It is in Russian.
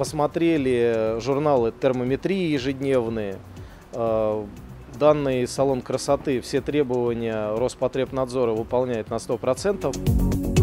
Посмотрели журналы термометрии ежедневные. Э, данный салон красоты все требования Роспотребнадзора выполняет на 100%.